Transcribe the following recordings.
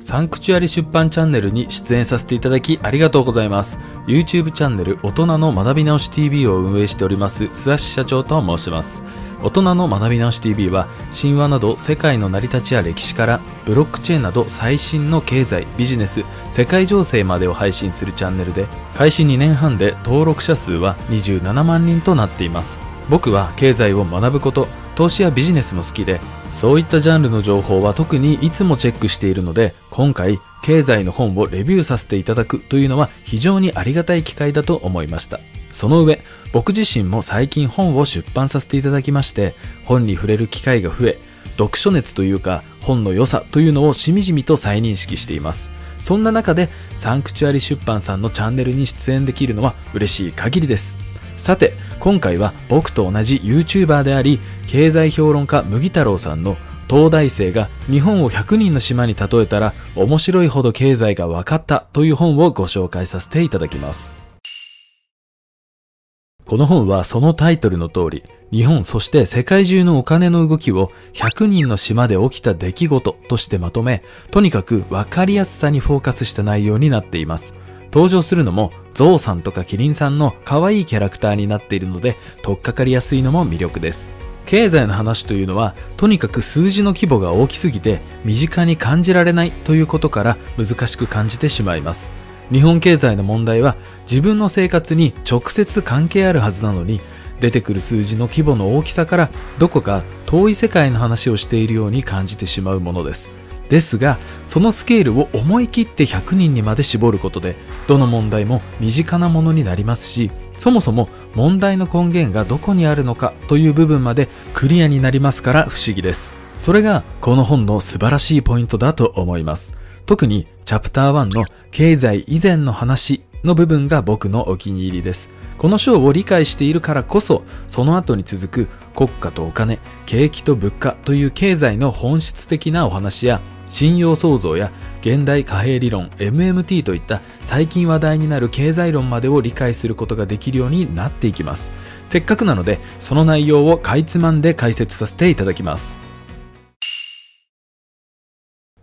サンクチュアリ出版チャンネルに出演させていただきありがとうございます。YouTube チャンネル大人の学び直し TV を運営しております須橋社長と申します。大人の学び直し TV は神話など世界の成り立ちや歴史からブロックチェーンなど最新の経済ビジネス世界情勢までを配信するチャンネルで開始2年半で登録者数は27万人となっています。僕は経済を学ぶこと投資やビジネスも好きでそういったジャンルの情報は特にいつもチェックしているので今回経済の本をレビューさせていただくというのは非常にありがたい機会だと思いました。その上僕自身も最近本を出版させていただきまして本に触れる機会が増え読書熱というか本の良さというのをしみじみと再認識しています。そんな中でサンクチュアリ出版さんのチャンネルに出演できるのは嬉しい限りです。さて今回は僕と同じ YouTuber であり経済評論家麦太郎さんの東大生が日本を100人の島に例えたら面白いほど経済が分かったという本をご紹介させていただきます。この本はそのタイトルの通り日本そして世界中のお金の動きを100人の島で起きた出来事としてまとめとにかく分かりやすさにフォーカスした内容になっています。登場するのもゾウさんとかキリンさんの可愛いキャラクターになっているので取っかかりやすいのも魅力です。経済の話というのはとにかく数字の規模が大きすぎて身近に感じられないということから難しく感じてしまいます。日本経済の問題は自分の生活に直接関係あるはずなのに出てくる数字の規模の大きさからどこか遠い世界の話をしているように感じてしまうものです。ですがそのスケールを思い切って100人にまで絞ることでどの問題も身近なものになりますしそもそも問題の根源がどこにあるのかという部分までクリアになりますから不思議です。それがこの本の素晴らしいポイントだと思います。特にチャプター1の経済以前の話の部分が僕のお気に入りです。この章を理解しているからこそその後に続く国家とお金景気と物価という経済の本質的なお話や信用創造や現代貨幣理論 MMT といった最近話題になる経済論までを理解することができるようになっていきます。せっかくなのでその内容をかいつまんで解説させていただきます。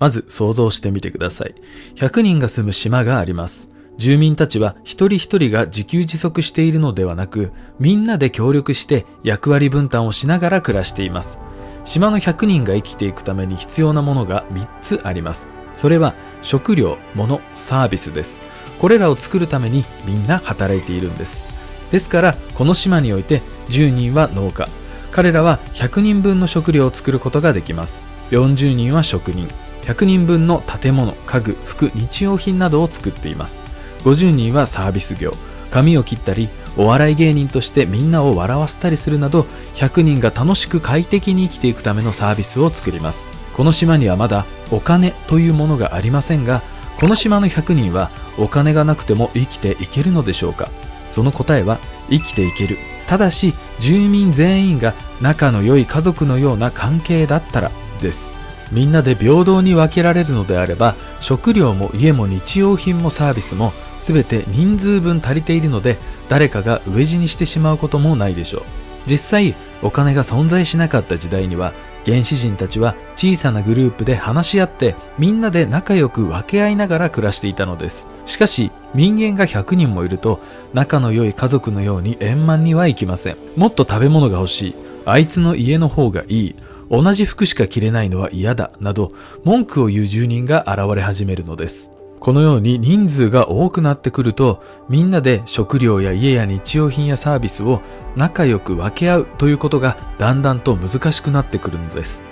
まず想像してみてください。100人が住む島があります。住民たちは一人一人が自給自足しているのではなくみんなで協力して役割分担をしながら暮らしています。島の100人が生きていくために必要なものが3つあります。それは食料、物、サービスです。これらを作るためにみんな働いているんです。ですからこの島において10人は農家。彼らは100人分の食料を作ることができます。40人は職人。100人分の建物家具服日用品などを作っています。50人はサービス業。髪を切ったりお笑い芸人としてみんなを笑わせたりするなど100人が楽しく快適に生きていくためのサービスを作ります。この島にはまだお金というものがありませんがこの島の100人はお金がなくても生きていけるのでしょうか。その答えは生きていける。ただし住民全員が仲の良い家族のような関係だったらです。みんなで平等に分けられるのであれば食料も家も日用品もサービスも全て人数分足りているので誰かが飢え死にしてしまうこともないでしょう。実際お金が存在しなかった時代には原始人たちは小さなグループで話し合ってみんなで仲良く分け合いながら暮らしていたのです。しかし人間が100人もいると仲の良い家族のように円満にはいきません。もっと食べ物が欲しい。あいつの家の方がいい。同じ服しか着れないのは嫌だ。など文句を言う住人が現れ始めるのです。このように人数が多くなってくるとみんなで食料や家や日用品やサービスを仲良く分け合うということがだんだんと難しくなってくるのです。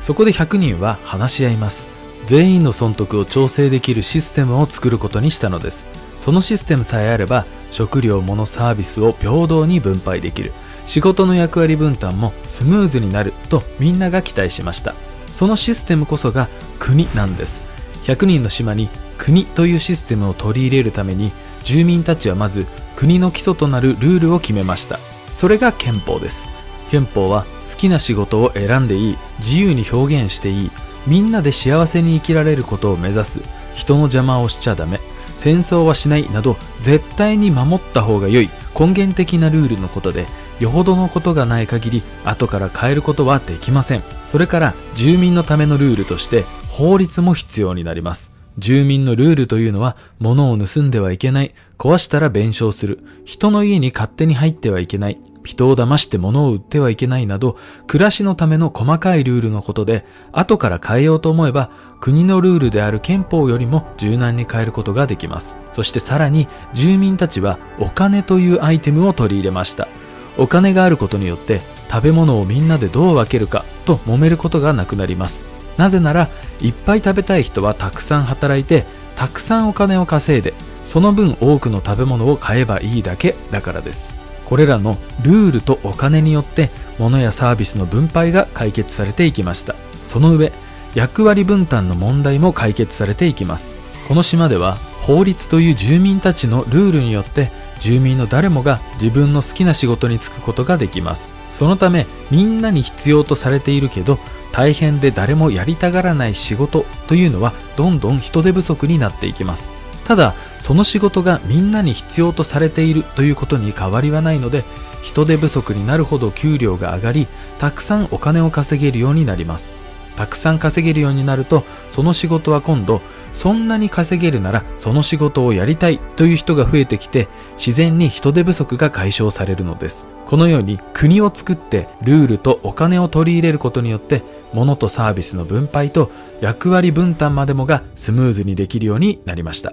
そこで100人は話し合います。全員の損得を調整できるシステムを作ることにしたのです。そのシステムさえあれば食料物サービスを平等に分配できる。仕事の役割分担もスムーズになるとみんなが期待しました。そのシステムこそが国なんです。100人の島に国というシステムを取り入れるために住民たちはまず国の基礎となるルールを決めました。それが憲法です。憲法は好きな仕事を選んでいい自由に表現していいみんなで幸せに生きられることを目指す。人の邪魔をしちゃダメ。戦争はしないなど絶対に守った方が良い根源的なルールのことでよほどのことがない限り後から変えることはできません。それから住民のためのルールとして法律も必要になります。住民のルールというのは物を盗んではいけない、壊したら弁償する、人の家に勝手に入ってはいけない、人を騙して物を売ってはいけないなど、暮らしのための細かいルールのことで、後から変えようと思えば、国のルールである憲法よりも柔軟に変えることができます。そしてさらに、住民たちはお金というアイテムを取り入れました。お金があることによって、食べ物をみんなでどう分けるかと揉めることがなくなります。なぜなら、いっぱい食べたい人はたくさん働いて、たくさんお金を稼いで、その分多くの食べ物を買えばいいだけだからです。これらのルールとお金によって物やサービスの分配が解決されていきました。その上役割分担の問題も解決されていきます。この島では法律という住民たちのルールによって住民の誰もが自分の好きな仕事に就くことができます。そのためみんなに必要とされているけど大変で誰もやりたがらない仕事というのはどんどん人手不足になっていきます。ただその仕事がみんなに必要とされているということに変わりはないので人手不足になるほど給料が上がりたくさんお金を稼げるようになります。たくさん稼げるようになるとその仕事は今度そんなに稼げるならその仕事をやりたいという人が増えてきて自然に人手不足が解消されるのですこのように国を作ってルールとお金を取り入れることによって物とサービスの分配と役割分担までもがスムーズにできるようになりました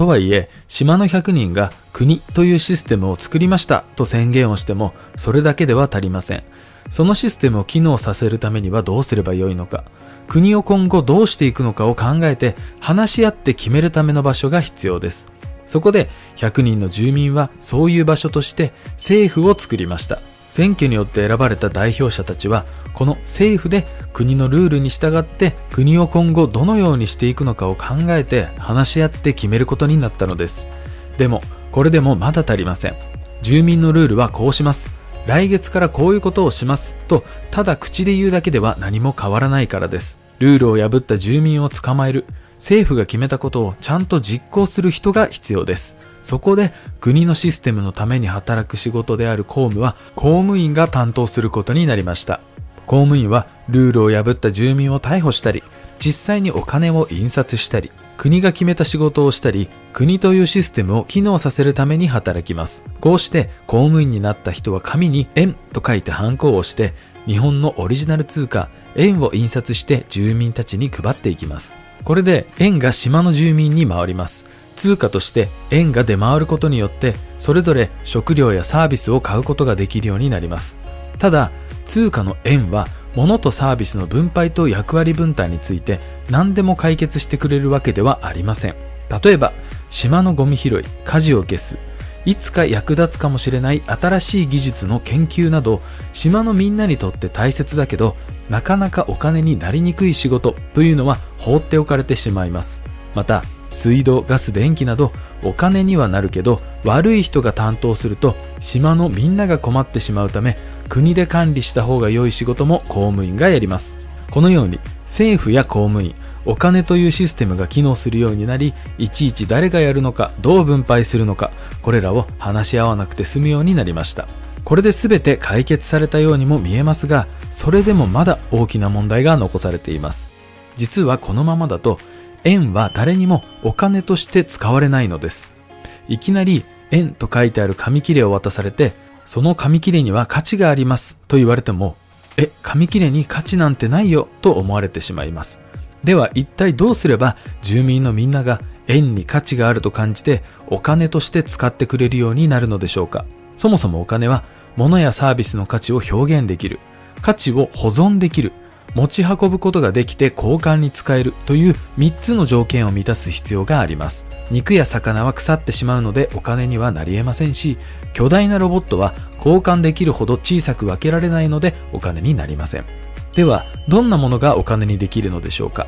とはいえ、島の100人が国というシステムを作りましたと宣言をしても、それだけでは足りません。そのシステムを機能させるためにはどうすればよいのか、国を今後どうしていくのかを考えて話し合って決めるための場所が必要です。そこで100人の住民はそういう場所として政府を作りました。選挙によって選ばれた代表者たちはこの政府で国のルールに従って国を今後どのようにしていくのかを考えて話し合って決めることになったのですでもこれでもまだ足りません住民のルールはこうします来月からこういうことをしますとただ口で言うだけでは何も変わらないからです。ルールを破った住民を捕まえる。政府が決めたことをちゃんと実行する人が必要です。そこで国のシステムのために働く仕事である公務は公務員が担当することになりました。公務員はルールを破った住民を逮捕したり実際にお金を印刷したり国が決めた仕事をしたり国というシステムを機能させるために働きます。こうして公務員になった人は紙に円と書いてハンコを押して日本のオリジナル通貨円を印刷して住民たちに配っていきます。これで円が島の住民に回ります。通貨として円が出回ることによってそれぞれ食料やサービスを買うことができるようになります。ただ通貨の円は物とサービスの分配と役割分担について何でも解決してくれるわけではありません。例えば島のゴミ拾い火事を消す。いつか役立つかもしれない新しい技術の研究など島のみんなにとって大切だけどなかなかお金になりにくい仕事というのは放っておかれてしまいます。また水道ガス電気などお金にはなるけど悪い人が担当すると島のみんなが困ってしまうため国で管理した方が良い仕事も公務員がやります。このように政府や公務員お金というシステムが機能するようになりいちいち誰がやるのかどう分配するのかこれらを話し合わなくて済むようになりました。これで全て解決されたようにも見えますがそれでもまだ大きな問題が残されています。実はこのままだと円は誰にもお金として使われないのです。いきなり円と書いてある紙切れを渡されて、その紙切れには価値がありますと言われても、え、紙切れに価値なんてないよと思われてしまいます。では一体どうすれば住民のみんなが円に価値があると感じてお金として使ってくれるようになるのでしょうかそもそもお金は物やサービスの価値を表現できる、価値を保存できる、持ち運ぶことができて交換に使えるという3つの条件を満たす必要があります。肉や魚は腐ってしまうのでお金にはなり得ませんし、巨大なロボットは交換できるほど小さく分けられないのでお金になりません。では、どんなものがお金にできるのでしょうか？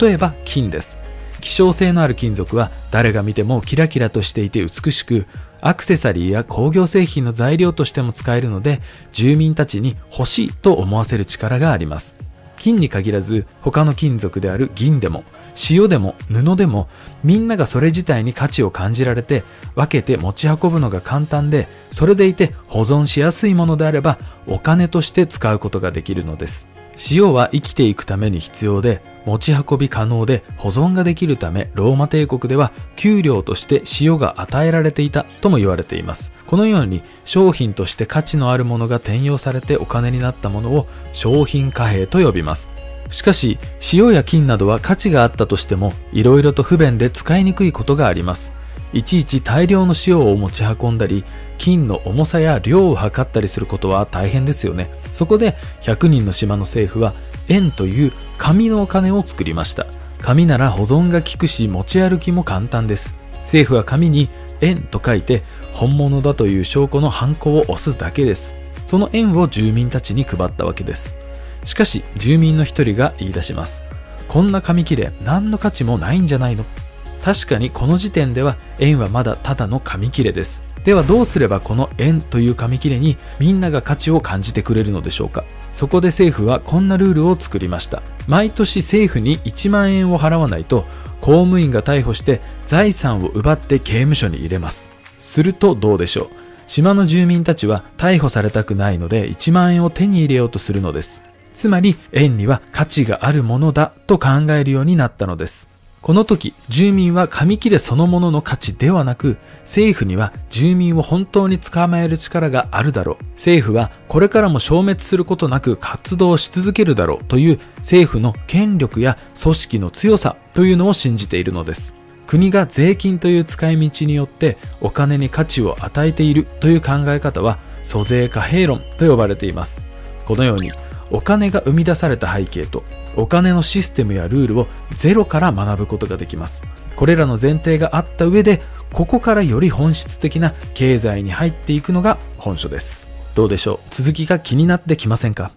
例えば金です。希少性のある金属は誰が見てもキラキラとしていて美しく、アクセサリーや工業製品の材料としても使えるので、住民たちに欲しいと思わせる力があります。金に限らず他の金属である銀でも塩でも布でもみんながそれ自体に価値を感じられて分けて持ち運ぶのが簡単でそれでいて保存しやすいものであればお金として使うことができるのです。塩は生きていくために必要で持ち運び可能で保存ができるためローマ帝国では給料として塩が与えられていたとも言われています。このように商品として価値のあるものが転用されてお金になったものを商品貨幣と呼びます。しかし塩や金などは価値があったとしても色々と不便で使いにくいことがあります。いちいち大量の塩を持ち運んだり金の重さや量を測ったりすることは大変ですよね。そこで100人の島の政府は円という紙のお金を作りました。紙なら保存が効くし持ち歩きも簡単です。政府は紙に円と書いて本物だという証拠のハンコを押すだけです。その円を住民たちに配ったわけです。しかし住民の一人が言い出します。こんな紙切れ何の価値もないんじゃないの。確かにこの時点では円はまだただの紙切れです。ではどうすればこの円という紙切れにみんなが価値を感じてくれるのでしょうか？そこで政府はこんなルールを作りました。毎年政府に1万円を払わないと公務員が逮捕して財産を奪って刑務所に入れます。するとどうでしょう？島の住民たちは逮捕されたくないので1万円を手に入れようとするのです。つまり円には価値があるものだと考えるようになったのです。この時、住民は紙切れそのものの価値ではなく、政府には住民を本当に捕まえる力があるだろう。政府はこれからも消滅することなく活動し続けるだろうという政府の権力や組織の強さというのを信じているのです。国が税金という使い道によってお金に価値を与えているという考え方は、租税貨幣論と呼ばれています。このように、お金が生み出された背景とお金のシステムやルールをゼロから学ぶことができます。これらの前提があった上でここからより本質的な経済に入っていくのが本書です。どうでしょう？続きが気になってきませんか？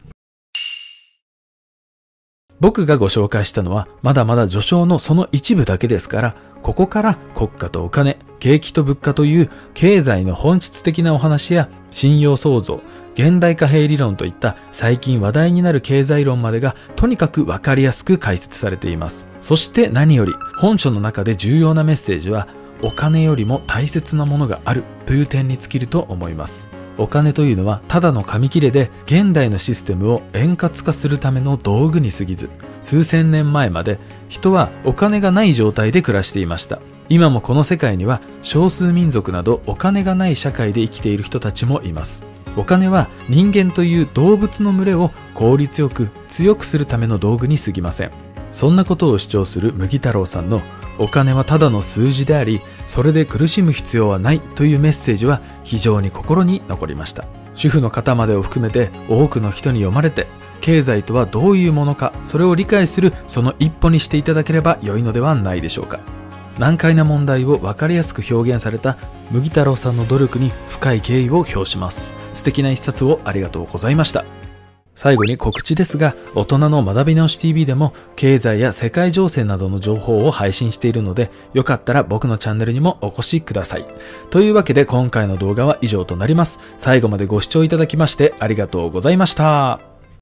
僕がご紹介したのはまだまだ序章のその一部だけですからここから国家とお金景気と物価という経済の本質的なお話や信用創造現代貨幣理論といった最近話題になる経済論までがとにかくわかりやすく解説されています。そして何より本書の中で重要なメッセージはお金よりも大切なものがあるという点に尽きると思います。お金というのはただの紙切れで現代のシステムを円滑化するための道具に過ぎず数千年前まで人はお金がない状態で暮らしていました。今もこの世界には少数民族などお金がない社会で生きている人たちもいます。お金は人間という動物の群れを効率よく強くするための道具に過ぎません。そんなことを主張する麦太郎さんのお金はただの数字でありそれで苦しむ必要はないというメッセージは非常に心に残りました。主婦の方までを含めて多くの人に読まれて経済とはどういうものかそれを理解するその一歩にしていただければ良いのではないでしょうか。難解な問題を分かりやすく表現された麦太郎さんの努力に深い敬意を表します。素敵な一冊をありがとうございました。最後に告知ですが、大人の学び直し TV でも経済や世界情勢などの情報を配信しているので、よかったら僕のチャンネルにもお越しください。というわけで今回の動画は以上となります。最後までご視聴いただきましてありがとうございました。